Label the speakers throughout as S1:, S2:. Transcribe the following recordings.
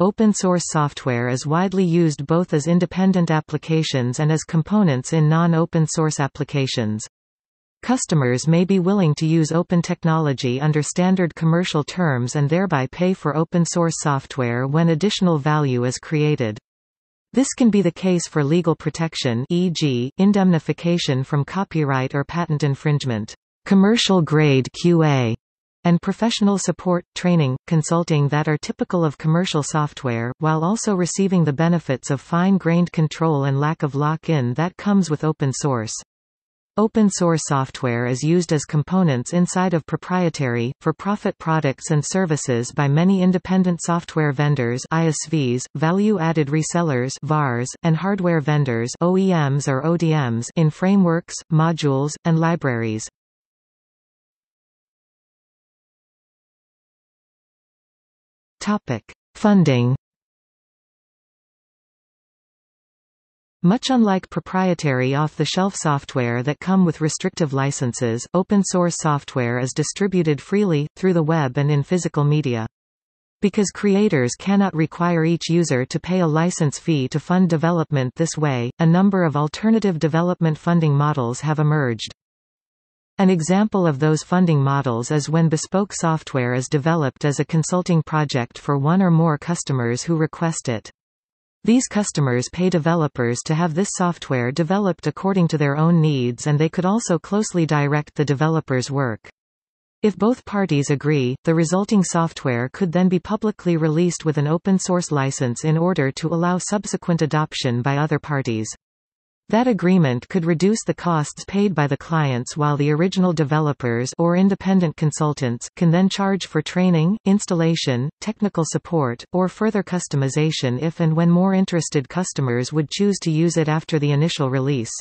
S1: Open source software is widely used both as independent applications and as components in non-open source applications. Customers may be willing to use open technology under standard commercial terms and thereby pay for open source software when additional value is created. This can be the case for legal protection e.g., indemnification from copyright or patent infringement, commercial grade QA, and professional support, training, consulting that are typical of commercial software, while also receiving the benefits of fine-grained control and lack of lock-in that comes with open source. Open source software is used as components inside of proprietary, for-profit products and services by many independent software vendors ISVs, value-added resellers VARs, and hardware vendors OEMs or ODMs in frameworks, modules, and libraries. Topic: Funding. Much unlike proprietary off-the-shelf software that come with restrictive licenses, open-source software is distributed freely, through the web and in physical media. Because creators cannot require each user to pay a license fee to fund development this way, a number of alternative development funding models have emerged. An example of those funding models is when bespoke software is developed as a consulting project for one or more customers who request it. These customers pay developers to have this software developed according to their own needs and they could also closely direct the developer's work. If both parties agree, the resulting software could then be publicly released with an open source license in order to allow subsequent adoption by other parties. That agreement could reduce the costs paid by the clients while the original developers or independent consultants can then charge for training, installation, technical support, or further customization if and when more interested customers would choose to use it after the initial release.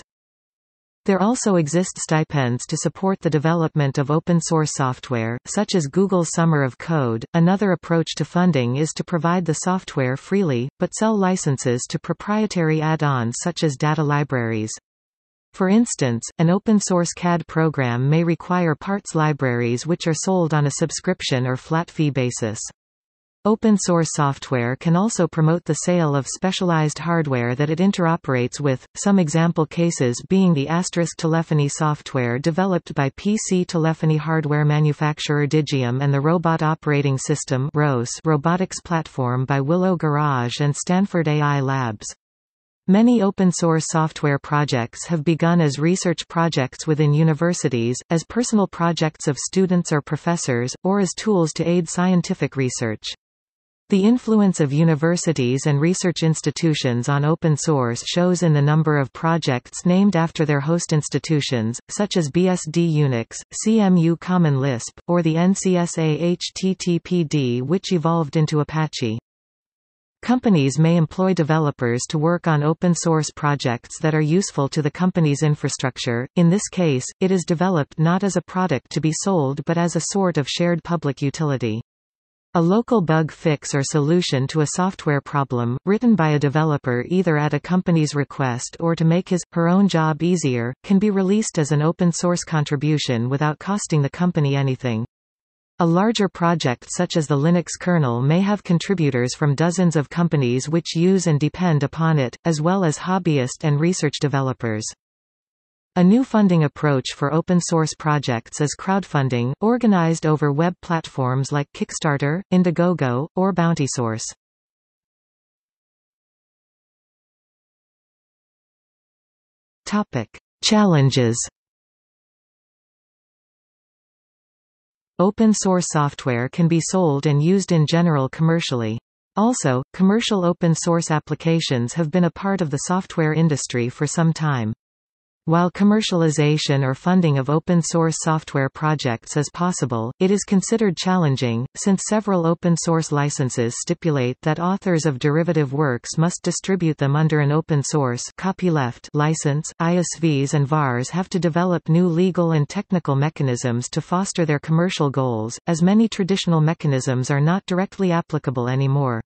S1: There also exist stipends to support the development of open source software, such as Google's Summer of Code. Another approach to funding is to provide the software freely, but sell licenses to proprietary add-ons such as data libraries. For instance, an open-source CAD program may require parts libraries which are sold on a subscription or flat fee basis. Open source software can also promote the sale of specialized hardware that it interoperates with, some example cases being the Asterisk telephony software developed by PC telephony hardware manufacturer Digium and the Robot Operating System robotics platform by Willow Garage and Stanford AI Labs. Many open-source software projects have begun as research projects within universities, as personal projects of students or professors, or as tools to aid scientific research. The influence of universities and research institutions on open source shows in the number of projects named after their host institutions, such as BSD Unix, CMU Common Lisp, or the NCSA HTTPD which evolved into Apache. Companies may employ developers to work on open source projects that are useful to the company's infrastructure, in this case, it is developed not as a product to be sold but as a sort of shared public utility. A local bug fix or solution to a software problem, written by a developer either at a company's request or to make his, her own job easier, can be released as an open-source contribution without costing the company anything. A larger project such as the Linux kernel may have contributors from dozens of companies which use and depend upon it, as well as hobbyist and research developers. A new funding approach for open-source projects is crowdfunding, organized over web platforms like Kickstarter, Indiegogo, or BountySource. Topic: Challenges. Open source software can be sold and used in general commercially. Also, commercial open source applications have been a part of the software industry for some time. While commercialization or funding of open-source software projects is possible, it is considered challenging, since several open-source licenses stipulate that authors of derivative works must distribute them under an open-source copyleft license. ISVs and VARs have to develop new legal and technical mechanisms to foster their commercial goals, as many traditional mechanisms are not directly applicable anymore.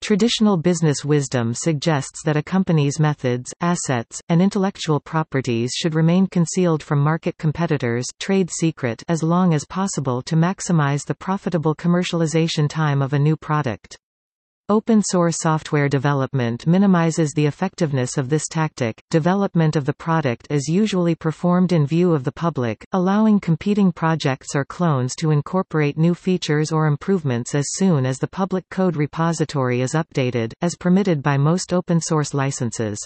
S1: Traditional business wisdom suggests that a company's methods, assets, and intellectual properties should remain concealed from market competitors trade secret as long as possible to maximize the profitable commercialization time of a new product. Open source software development minimizes the effectiveness of this tactic. Development of the product is usually performed in view of the public, allowing competing projects or clones to incorporate new features or improvements as soon as the public code repository is updated, as permitted by most open source licenses.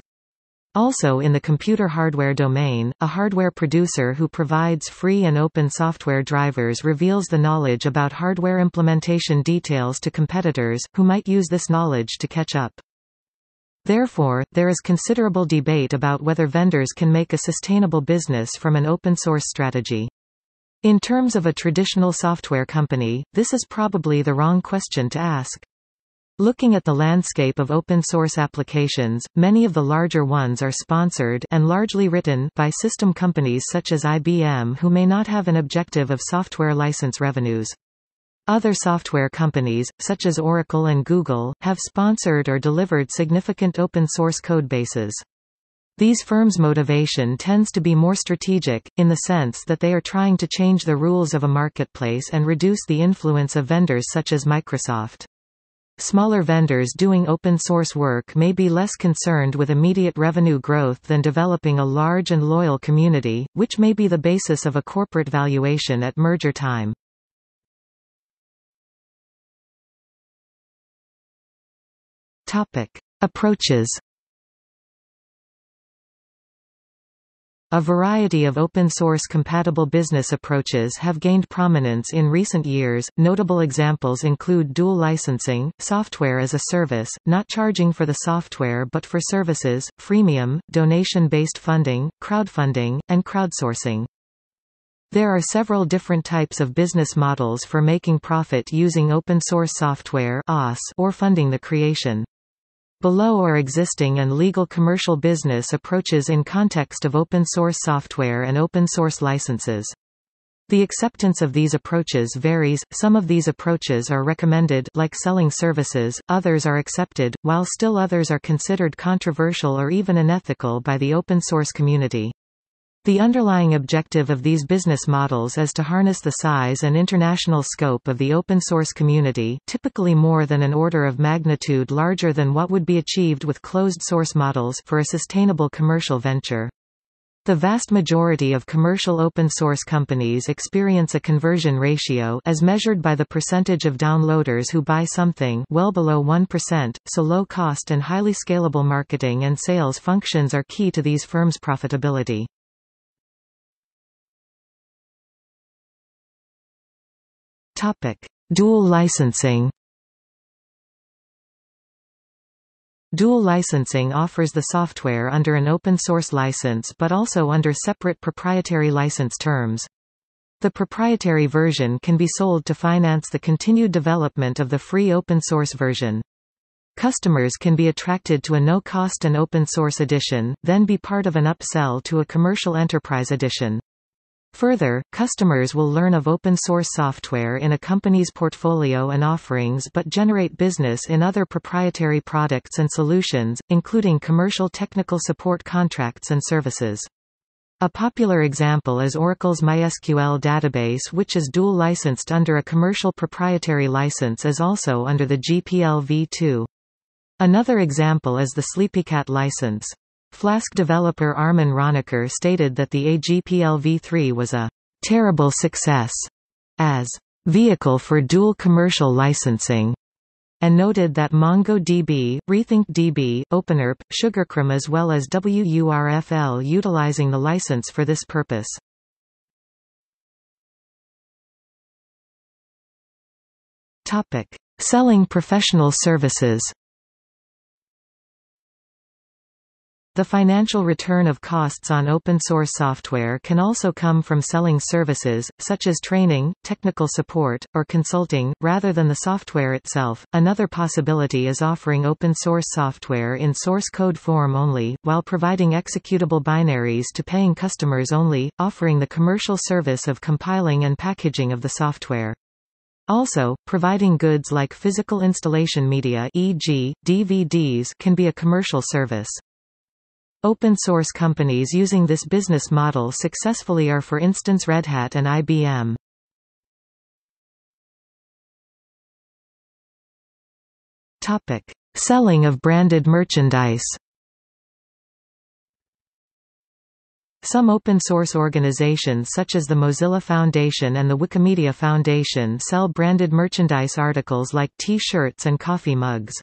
S1: Also in the computer hardware domain, a hardware producer who provides free and open software drivers reveals the knowledge about hardware implementation details to competitors, who might use this knowledge to catch up. Therefore, there is considerable debate about whether vendors can make a sustainable business from an open source strategy. In terms of a traditional software company, this is probably the wrong question to ask. Looking at the landscape of open-source applications, many of the larger ones are sponsored and largely written by system companies such as IBM who may not have an objective of software license revenues. Other software companies, such as Oracle and Google, have sponsored or delivered significant open-source code bases. These firms' motivation tends to be more strategic, in the sense that they are trying to change the rules of a marketplace and reduce the influence of vendors such as Microsoft. Smaller vendors doing open-source work may be less concerned with immediate revenue growth than developing a large and loyal community, which may be the basis of a corporate valuation at merger time. Approaches A variety of open-source compatible business approaches have gained prominence in recent years. Notable examples include dual licensing, software as a service, not charging for the software but for services, freemium, donation-based funding, crowdfunding, and crowdsourcing. There are several different types of business models for making profit using open-source software or funding the creation. Below are existing and legal commercial business approaches in context of open-source software and open-source licenses. The acceptance of these approaches varies, some of these approaches are recommended like selling services, others are accepted, while still others are considered controversial or even unethical by the open-source community. The underlying objective of these business models is to harness the size and international scope of the open-source community, typically more than an order of magnitude larger than what would be achieved with closed-source models for a sustainable commercial venture. The vast majority of commercial open-source companies experience a conversion ratio as measured by the percentage of downloaders who buy something well below 1%, so low-cost and highly scalable marketing and sales functions are key to these firms' profitability. Topic: Dual licensing. Dual licensing offers the software under an open-source license but also under separate proprietary license terms. The proprietary version can be sold to finance the continued development of the free open-source version. Customers can be attracted to a no-cost and open-source edition, then be part of an upsell to a commercial enterprise edition. Further, customers will learn of open-source software in a company's portfolio and offerings but generate business in other proprietary products and solutions, including commercial technical support contracts and services. A popular example is Oracle's MySQL database which is dual licensed under a commercial proprietary license as also under the GPL v2. Another example is the SleepyCat license. Flask developer Armin Ronacher stated that the AGPL v3 was a terrible success as vehicle for dual commercial licensing and noted that MongoDB, RethinkDB, OpenERP, SugarCRM as well as WURFL utilizing the license for this purpose. Topic: Selling professional services The financial return of costs on open-source software can also come from selling services, such as training, technical support, or consulting, rather than the software itself. Another possibility is offering open-source software in source code form only, while providing executable binaries to paying customers only, offering the commercial service of compiling and packaging of the software. Also, providing goods like physical installation media e.g., DVDs can be a commercial service. Open-source companies using this business model successfully are for instance Red Hat and IBM. Topic: Selling of branded merchandise. Some open-source organizations such as the Mozilla Foundation and the Wikimedia Foundation sell branded merchandise articles like T-shirts and coffee mugs.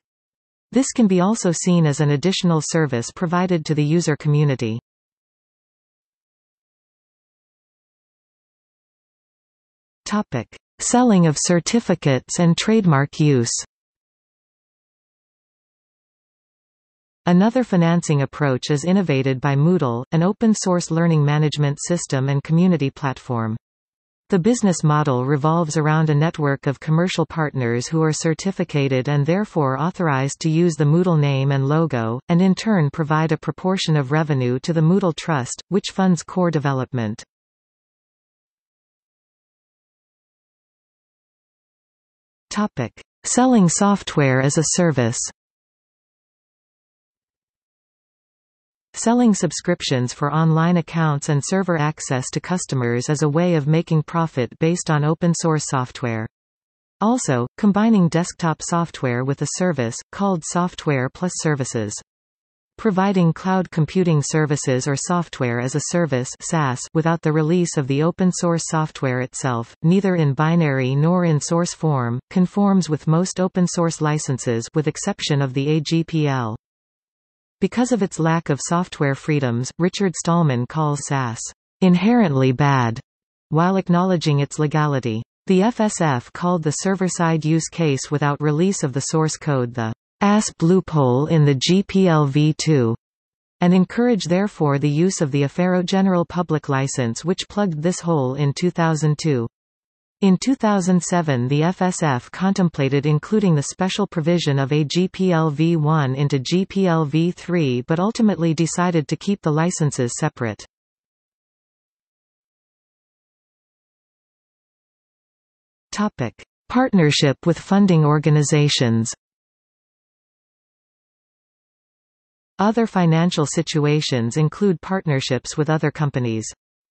S1: This can be also seen as an additional service provided to the user community. Topic: Selling of certificates and trademark use. Another financing approach is innovated by Moodle, an open-source learning management system and community platform. The business model revolves around a network of commercial partners who are certificated and therefore authorized to use the Moodle name and logo, and in turn provide a proportion of revenue to the Moodle Trust, which funds core development. Topic: Selling software as a service. Selling subscriptions for online accounts and server access to customers is a way of making profit based on open-source software. Also, combining desktop software with a service, called software plus services. Providing cloud computing services or software as a service SaaS without the release of the open-source software itself, neither in binary nor in source form, conforms with most open-source licenses with exception of the AGPL. Because of its lack of software freedoms, Richard Stallman calls SaaS inherently bad, while acknowledging its legality. The FSF called the server-side use case without release of the source code the ASP loophole in the GPL v2, and encouraged therefore the use of the Affero General Public License which plugged this hole in 2002. In 2007 the FSF contemplated including the special provision of AGPLv1 into GPLv3 but ultimately decided to keep the licenses separate. Partnership with funding organizations Other financial situations include partnerships with other companies.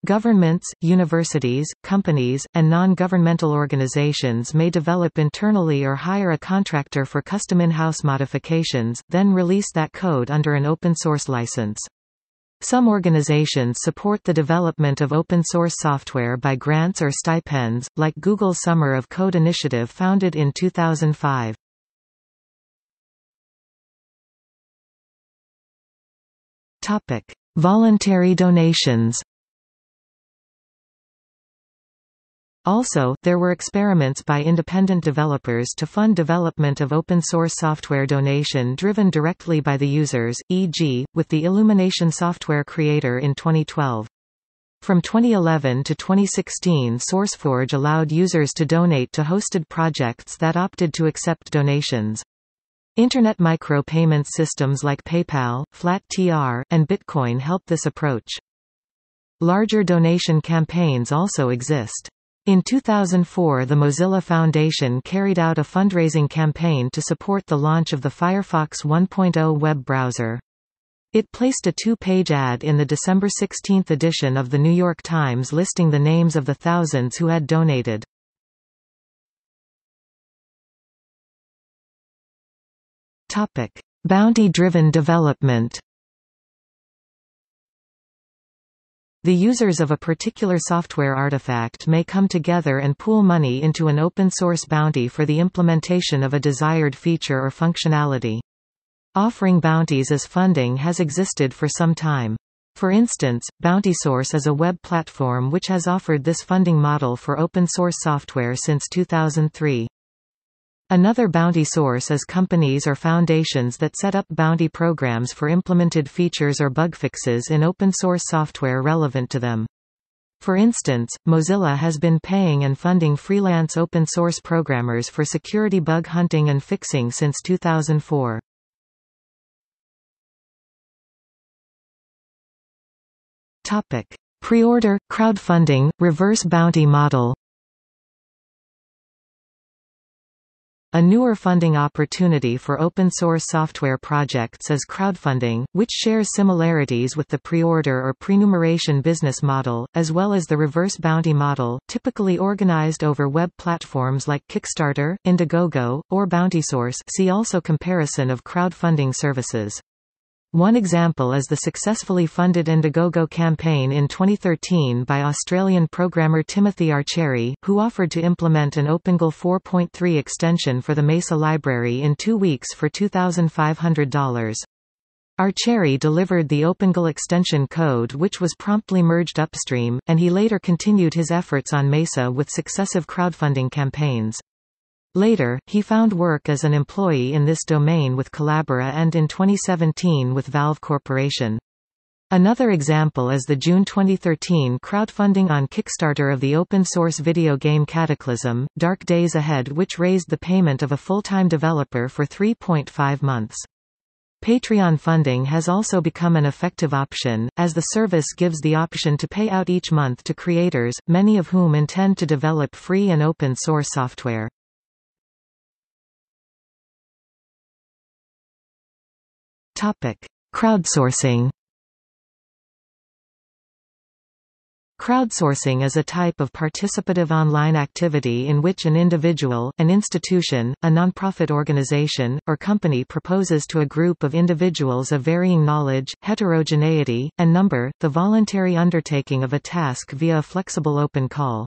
S1: Governments, universities, companies, and non-governmental organizations may develop internally or hire a contractor for custom in-house modifications, then release that code under an open-source license. Some organizations support the development of open-source software by grants or stipends, like Google's Summer of Code initiative founded in 2005. Voluntary donations Also, there were experiments by independent developers to fund development of open-source software donation driven directly by the users, e.g., with the Illumination Software Creator in 2012. From 2011 to 2016 SourceForge allowed users to donate to hosted projects that opted to accept donations. Internet micro-payment systems like PayPal, Flattr, and Bitcoin help this approach. Larger donation campaigns also exist. In 2004 the Mozilla Foundation carried out a fundraising campaign to support the launch of the Firefox 1.0 web browser. It placed a two-page ad in the December 16 edition of The New York Times listing the names of the thousands who had donated. Bounty-driven development The users of a particular software artifact may come together and pool money into an open-source bounty for the implementation of a desired feature or functionality. Offering bounties as funding has existed for some time. For instance, BountySource is a web platform which has offered this funding model for open-source software since 2003. Another bounty source is companies or foundations that set up bounty programs for implemented features or bug fixes in open-source software relevant to them. For instance, Mozilla has been paying and funding freelance open-source programmers for security bug hunting and fixing since 2004. Pre-order, crowdfunding, reverse bounty model A newer funding opportunity for open-source software projects is crowdfunding, which shares similarities with the pre-order or prenumeration business model, as well as the reverse bounty model, typically organized over web platforms like Kickstarter, Indiegogo, or BountySource see also comparison of crowdfunding services. One example is the successfully funded Indiegogo campaign in 2013 by Australian programmer Timothy Arceri, who offered to implement an OpenGL 4.3 extension for the Mesa library in two weeks for $2,500. Archeri delivered the OpenGL extension code which was promptly merged upstream, and he later continued his efforts on Mesa with successive crowdfunding campaigns. Later, he found work as an employee in this domain with Collabora and in 2017 with Valve Corporation. Another example is the June 2013 crowdfunding on Kickstarter of the open-source video game Cataclysm, Dark Days Ahead which raised the payment of a full-time developer for 3.5 months. Patreon funding has also become an effective option, as the service gives the option to pay out each month to creators, many of whom intend to develop free and open source software. Topic: Crowdsourcing. Crowdsourcing is a type of participative online activity in which an individual, an institution, a nonprofit organization, or company proposes to a group of individuals of varying knowledge, heterogeneity, and number, the voluntary undertaking of a task via a flexible open call.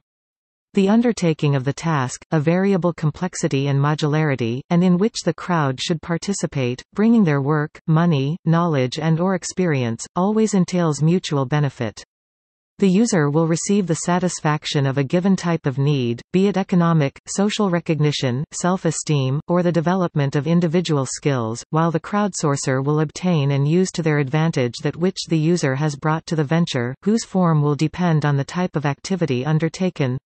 S1: The undertaking of the task, a variable complexity and modularity, and in which the crowd should participate, bringing their work, money, knowledge and or experience, always entails mutual benefit. The user will receive the satisfaction of a given type of need, be it economic, social recognition, self-esteem, or the development of individual skills, while the crowdsourcer will obtain and use to their advantage that which the user has brought to the venture, whose form will depend on the type of activity undertaken.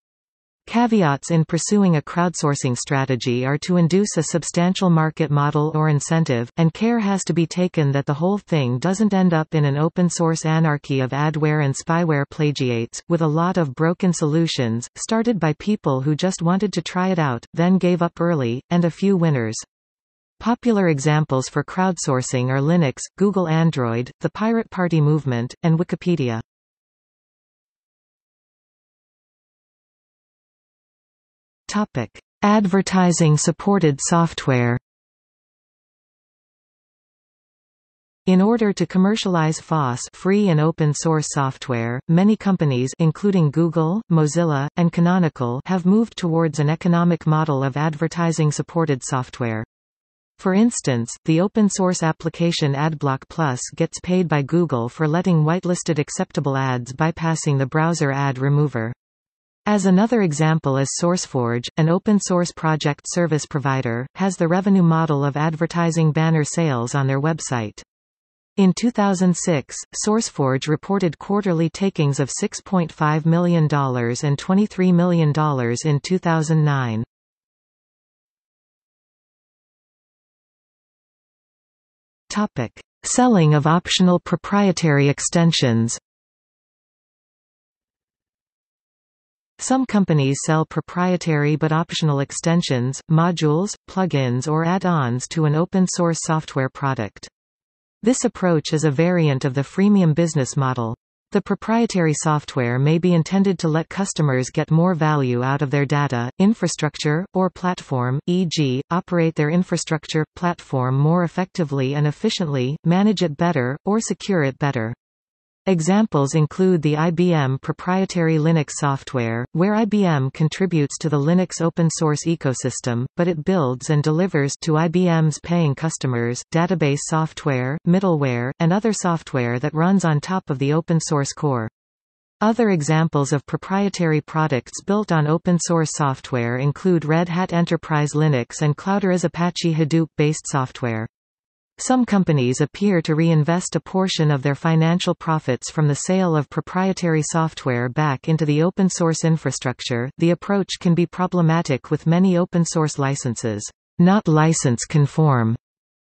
S1: Caveats in pursuing a crowdsourcing strategy are to induce a substantial market model or incentive, and care has to be taken that the whole thing doesn't end up in an open-source anarchy of adware and spyware plagiates, with a lot of broken solutions, started by people who just wanted to try it out, then gave up early, and a few winners. Popular examples for crowdsourcing are Linux, Google Android, the Pirate Party movement, and Wikipedia. Topic: Advertising supported software. In order to commercialize FOSS free and open source software, many companies including Google, Mozilla, and Canonical have moved towards an economic model of advertising supported software. For instance, the open-source application AdBlock Plus gets paid by Google for letting whitelisted acceptable ads bypassing the browser ad remover. As another example is SourceForge, an open-source project service provider, has the revenue model of advertising banner sales on their website. In 2006, SourceForge reported quarterly takings of $6.5 million and $23 million in 2009. Topic: Selling of optional proprietary extensions. Some companies sell proprietary but optional extensions, modules, plugins or add-ons to an open-source software product. This approach is a variant of the freemium business model. The proprietary software may be intended to let customers get more value out of their data, infrastructure, or platform, e.g., operate their infrastructure, platform more effectively and efficiently, manage it better, or secure it better. Examples include the IBM proprietary Linux software, where IBM contributes to the Linux open-source ecosystem, but it builds and delivers to IBM's paying customers, database software, middleware, and other software that runs on top of the open-source core. Other examples of proprietary products built on open-source software include Red Hat Enterprise Linux and Cloudera's Apache Hadoop-based software. Some companies appear to reinvest a portion of their financial profits from the sale of proprietary software back into the open source infrastructure. The approach can be problematic with many open source licenses, not license conform,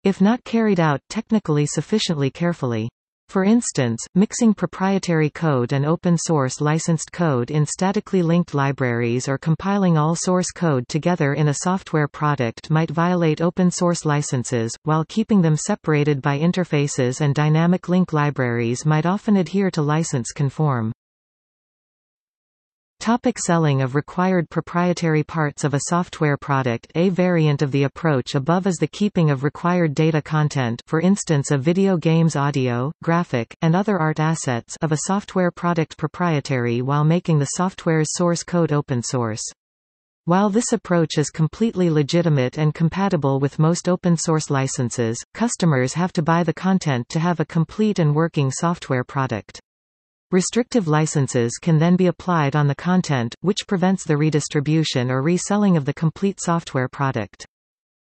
S1: if not carried out technically sufficiently carefully. For instance, mixing proprietary code and open-source licensed code in statically linked libraries or compiling all source code together in a software product might violate open-source licenses, while keeping them separated by interfaces and dynamic link libraries might often adhere to license conform. Topic selling of required proprietary parts of a software product A variant of the approach above is the keeping of required data content for instance a video game's audio, graphic, and other art assets of a software product proprietary while making the software's source code open source. While this approach is completely legitimate and compatible with most open-source licenses, customers have to buy the content to have a complete and working software product. Restrictive licenses can then be applied on the content, which prevents the redistribution or reselling of the complete software product.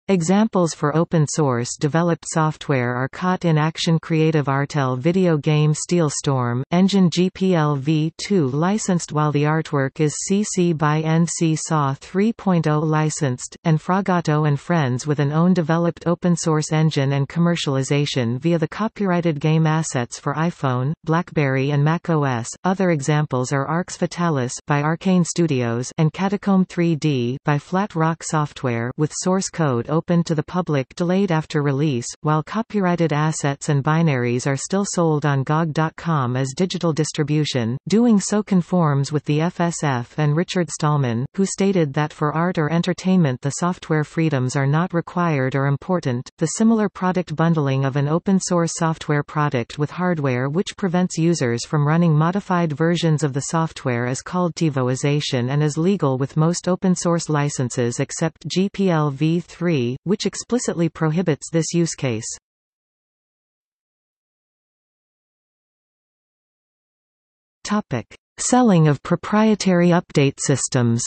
S1: Examples for open-source developed software are Kot-in-Action Creative Artel video game Steel Storm, Engine GPL v2 licensed while the artwork is CC by NC SA 3.0 licensed, and Frogatto and Friends with an own developed open-source engine and commercialization via the copyrighted game assets for iPhone, BlackBerry and Mac OS. Other examples are Arx Fatalis by Arkane Studios and Catacomb 3D by Flat Rock Software with source code open to the public delayed after release, while copyrighted assets and binaries are still sold on GOG.com as digital distribution. Doing so conforms with the FSF and Richard Stallman, who stated that for art or entertainment the software freedoms are not required or important. The similar product bundling of an open source software product with hardware which prevents users from running modified versions of the software is called TiVoization and is legal with most open source licenses except GPL v3 which explicitly prohibits this use case. Selling of proprietary update systems.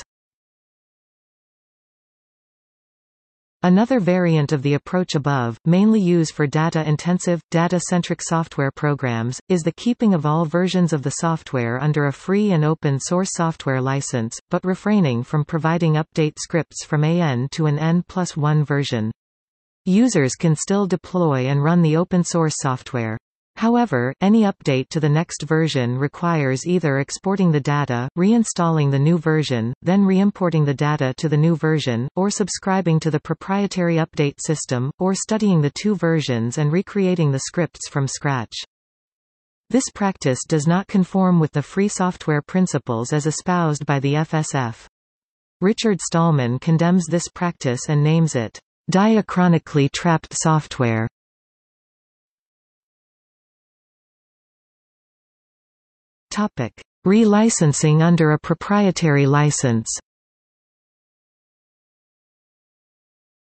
S1: Another variant of the approach above, mainly used for data-intensive, data-centric software programs, is the keeping of all versions of the software under a free and open-source software license, but refraining from providing update scripts from AN to an N plus 1 version. Users can still deploy and run the open-source software. However, any update to the next version requires either exporting the data, reinstalling the new version, then reimporting the data to the new version, or subscribing to the proprietary update system, or studying the two versions and recreating the scripts from scratch. This practice does not conform with the free software principles as espoused by the FSF. Richard Stallman condemns this practice and names it diachronically trapped software. Topic: Relicensing under a proprietary license.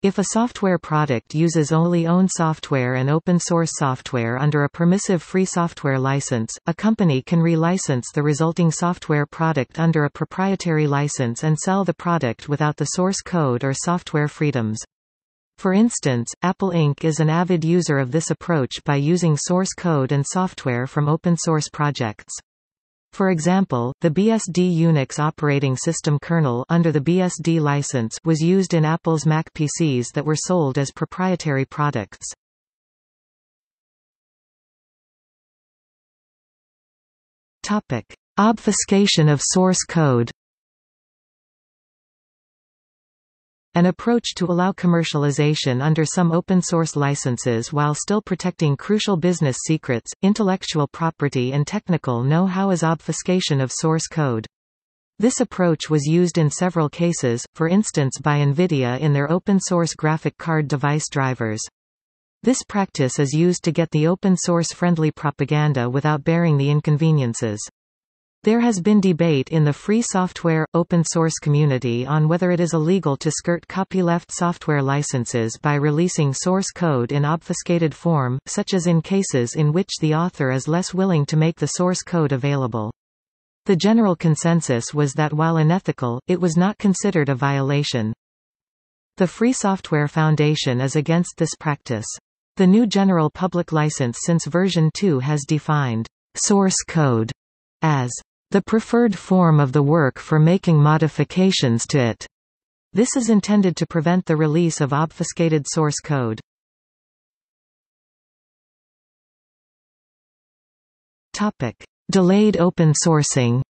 S1: If a software product uses only own software and open-source software under a permissive free software license, a company can relicense the resulting software product under a proprietary license and sell the product without the source code or software freedoms. For instance, Apple Inc. is an avid user of this approach by using source code and software from open-source projects. For example, the BSD Unix operating system kernel under the BSD license was used in Apple's Mac PCs that were sold as proprietary products. Topic: Obfuscation of source code. An approach to allow commercialization under some open-source licenses while still protecting crucial business secrets, intellectual property and technical know-how is obfuscation of source code. This approach was used in several cases, for instance by NVIDIA in their open-source graphic card device drivers. This practice is used to get the open-source friendly propaganda without bearing the inconveniences. There has been debate in the free software, open source community on whether it is illegal to skirt copyleft software licenses by releasing source code in obfuscated form, such as in cases in which the author is less willing to make the source code available. The general consensus was that while unethical, it was not considered a violation. The Free Software Foundation is against this practice. The GNU general public license since version 2 has defined source code as the preferred form of the work for making modifications to it. This is intended to prevent the release of obfuscated source code. Topic: Delayed open sourcing.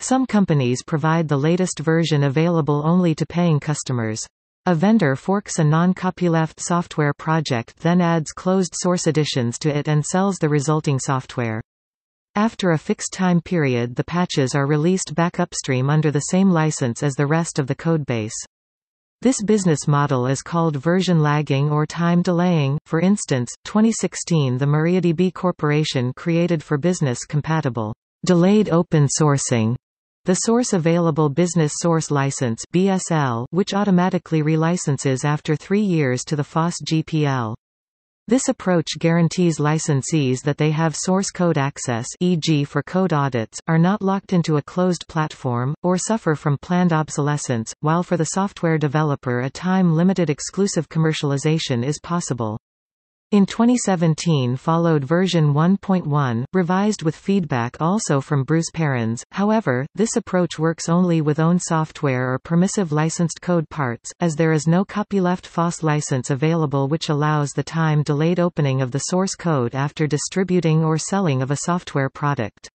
S1: Some companies provide the latest version available only to paying customers. A vendor forks a non-copyleft software project then adds closed-source additions to it and sells the resulting software. After a fixed time period the patches are released back upstream under the same license as the rest of the codebase. This business model is called version lagging or time delaying. For instance, 2016 the MariaDB Corporation created for business compatible delayed open sourcing the Source Available Business Source License BSL, which automatically relicenses after three years to the FOSS GPL. This approach guarantees licensees that they have source code access e.g. for code audits, are not locked into a closed platform, or suffer from planned obsolescence, while for the software developer a time-limited exclusive commercialization is possible. In 2017 followed version 1.1, revised with feedback also from Bruce Perens. However, this approach works only with own software or permissive licensed code parts, as there is no copyleft FOSS license available which allows the time-delayed opening of the source code after distributing or selling of a software product.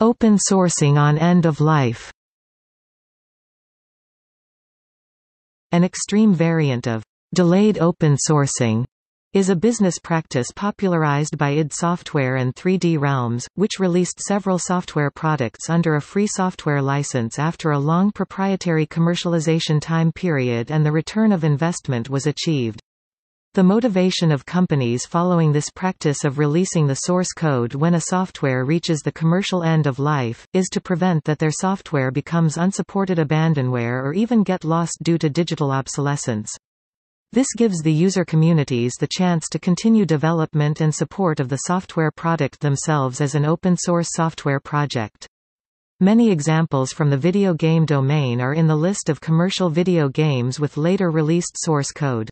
S1: Open sourcing on end of life. An extreme variant of delayed open sourcing is a business practice popularized by id Software and 3D Realms, which released several software products under a free software license after a long proprietary commercialization time period and the return of investment was achieved. The motivation of companies following this practice of releasing the source code when a software reaches the commercial end of life, is to prevent that their software becomes unsupported abandonware or even get lost due to digital obsolescence. This gives the user communities the chance to continue development and support of the software product themselves as an open-source software project. Many examples from the video game domain are in the list of commercial video games with later released source code.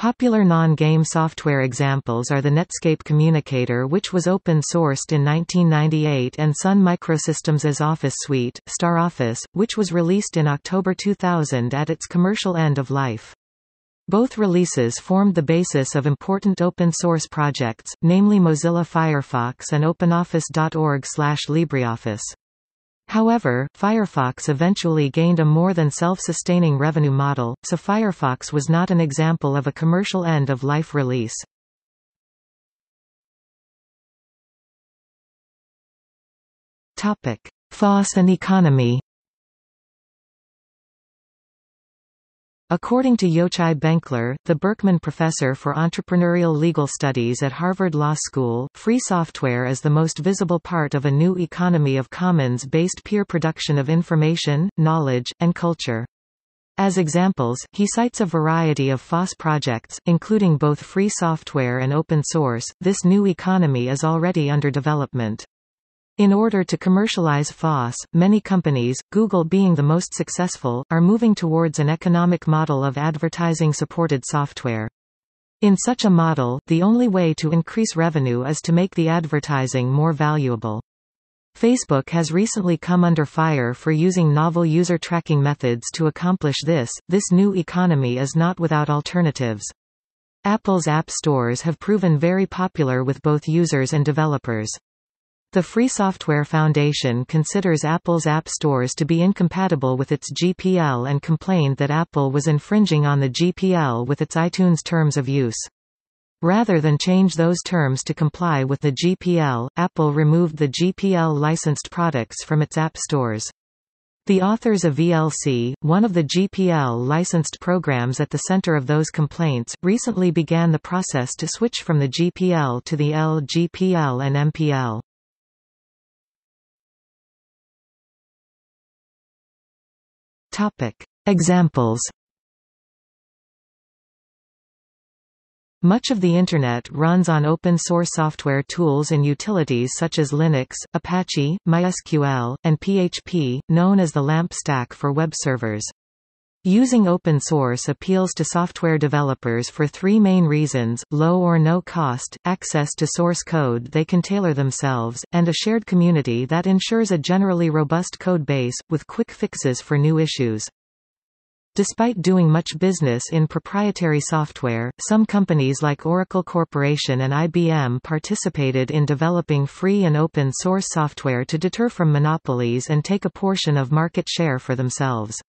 S1: Popular non-game software examples are the Netscape Communicator which was open-sourced in 1998 and Sun Microsystems's Office Suite, StarOffice, which was released in October 2000 at its commercial end of life. Both releases formed the basis of important open-source projects, namely Mozilla Firefox and OpenOffice.org/LibreOffice. However, Firefox eventually gained a more than self-sustaining revenue model, so Firefox was not an example of a commercial end-of-life release. FOSS and economy According to Yochai Benkler, the Berkman Professor for Entrepreneurial Legal Studies at Harvard Law School, free software is the most visible part of a new economy of commons-based peer production of information, knowledge, and culture. As examples, he cites a variety of FOSS projects, including both free software and open source. This new economy is already under development. In order to commercialize FOSS, many companies, Google being the most successful, are moving towards an economic model of advertising-supported software. In such a model, the only way to increase revenue is to make the advertising more valuable. Facebook has recently come under fire for using novel user tracking methods to accomplish this. This new economy is not without alternatives. Apple's app stores have proven very popular with both users and developers. The Free Software Foundation considers Apple's app stores to be incompatible with its GPL and complained that Apple was infringing on the GPL with its iTunes terms of use. Rather than change those terms to comply with the GPL, Apple removed the GPL licensed products from its app stores. The authors of VLC, one of the GPL licensed programs at the center of those complaints, recently began the process to switch from the GPL to the LGPL and MPL. Topic. Examples Much of the Internet runs on open-source software tools and utilities such as Linux, Apache, MySQL, and PHP, known as the LAMP stack for web servers. Using open source appeals to software developers for three main reasons, low or no cost, access to source code they can tailor themselves, and a shared community that ensures a generally robust code base, with quick fixes for new issues. Despite doing much business in proprietary software, some companies like Oracle Corporation and IBM participated in developing free and open source software to deter from monopolies and take a portion of market share for themselves.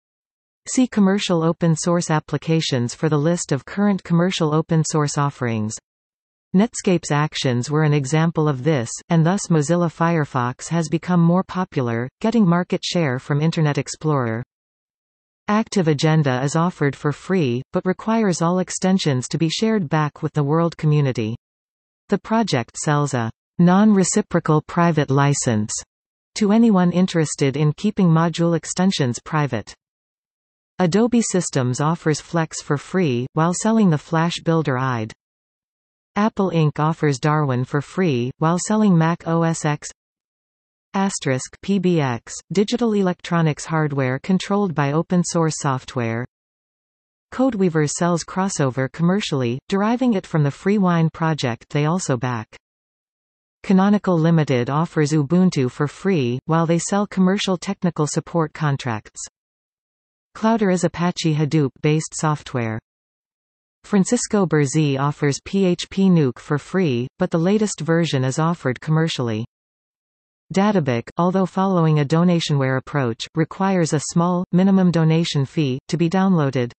S1: See commercial open source applications for the list of current commercial open source offerings. Netscape's actions were an example of this, and thus Mozilla Firefox has become more popular, getting market share from Internet Explorer. Active Agenda is offered for free, but requires all extensions to be shared back with the world community. The project sells a non-reciprocal private license to anyone interested in keeping module extensions private. Adobe Systems offers Flex for free, while selling the Flash Builder IDE. Apple Inc. offers Darwin for free, while selling Mac OS X Asterisk PBX, digital electronics hardware controlled by open source software. Codeweaver sells Crossover commercially, deriving it from the Free Wine project they also back. Canonical Limited offers Ubuntu for free, while they sell commercial technical support contracts. Cloudera's Apache Hadoop-based software. Francisco Burzi offers PHP Nuke for free, but the latest version is offered commercially. Databook, although following a donationware approach, requires a small, minimum donation fee, to be downloaded.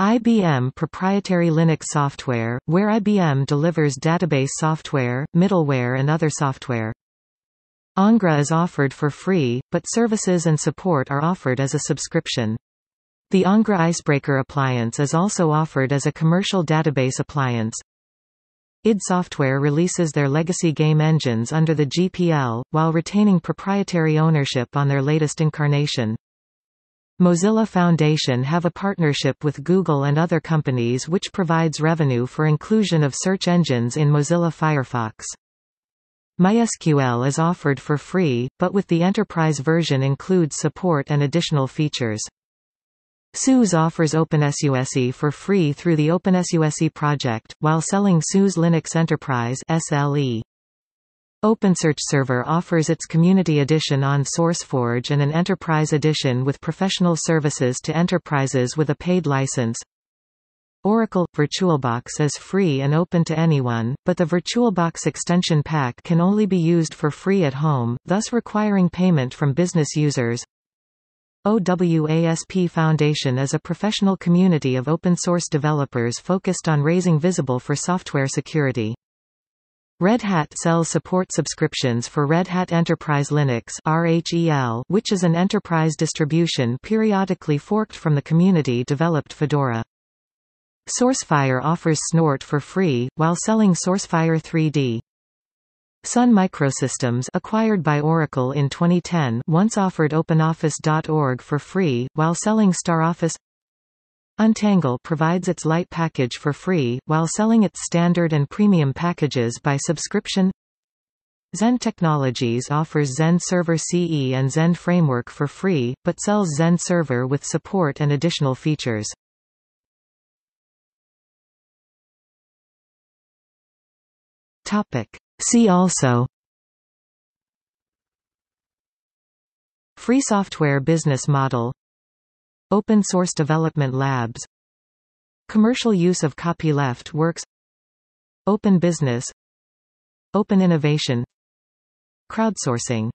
S1: IBM proprietary Linux software, where IBM delivers database software, middleware and other software. Ingres is offered for free, but services and support are offered as a subscription. The Ingres Icebreaker appliance is also offered as a commercial database appliance. id Software releases their legacy game engines under the GPL, while retaining proprietary ownership on their latest incarnation. Mozilla Foundation have a partnership with Google and other companies which provides revenue for inclusion of search engines in Mozilla Firefox. MySQL is offered for free, but with the enterprise version includes support and additional features. SUSE offers OpenSUSE for free through the OpenSUSE project, while selling SUSE Linux Enterprise SLE. OpenSearch Server offers its Community Edition on SourceForge and an Enterprise Edition with professional services to enterprises with a paid license. Oracle VirtualBox is free and open to anyone, but the VirtualBox extension pack can only be used for free at home, thus requiring payment from business users. OWASP Foundation is a professional community of open-source developers focused on raising visible for software security. Red Hat sells support subscriptions for Red Hat Enterprise Linux RHEL, which is an enterprise distribution periodically forked from the community-developed Fedora. SourceFire offers Snort for free, while selling SourceFire 3D. Sun Microsystems acquired by Oracle in 2010 once offered OpenOffice.org for free, while selling StarOffice Untangle provides its light package for free, while selling its standard and premium packages by subscription Zend Technologies offers Zend Server CE and Zend Framework for free, but sells Zend Server with support and additional features. Topic. See also. Free software business model. Open source development labs. Commercial use of copyleft works. Open business. Open innovation. Crowdsourcing